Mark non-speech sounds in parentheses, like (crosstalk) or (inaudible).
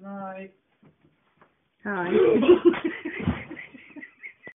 Night. Hi. (laughs)